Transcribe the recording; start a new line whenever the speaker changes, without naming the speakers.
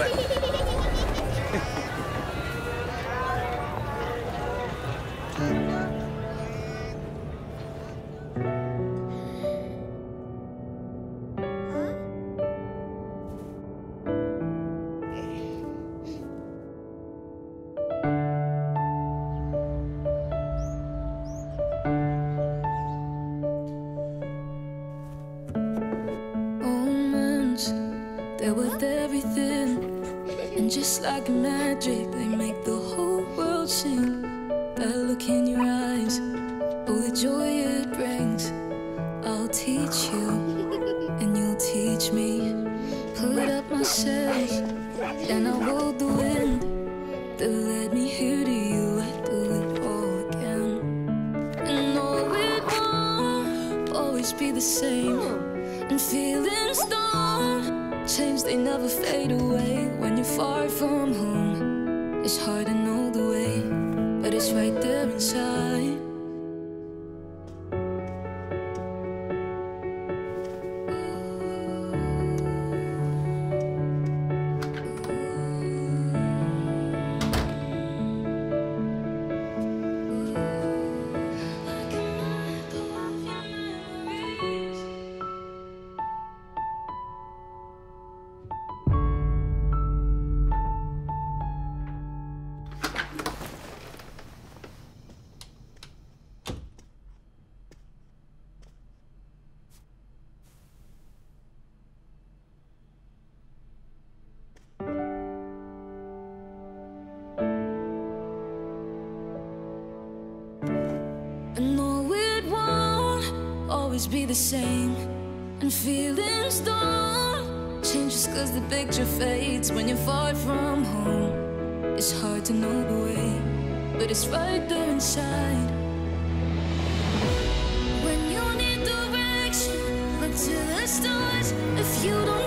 do it. worth everything it's like magic, they make the whole world sing. That look in your eyes, oh, the joy it brings. I'll teach you, and you'll teach me. Put up my sails, and I'll hold the wind. Then let me hear to you, I do it all again. And all it won't always be the same. And feelings don't change, they never fade away. You're far from home, it's hard to know the way, but it's right there inside. Always be the same. And feelings don't change just cause the picture fades when you're far from home. It's hard to know the way, but it's right there inside. When you need direction, look to the stars. If you